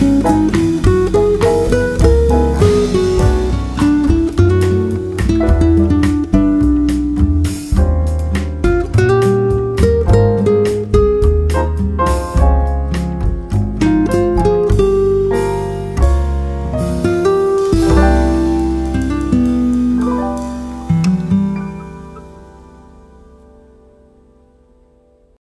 Música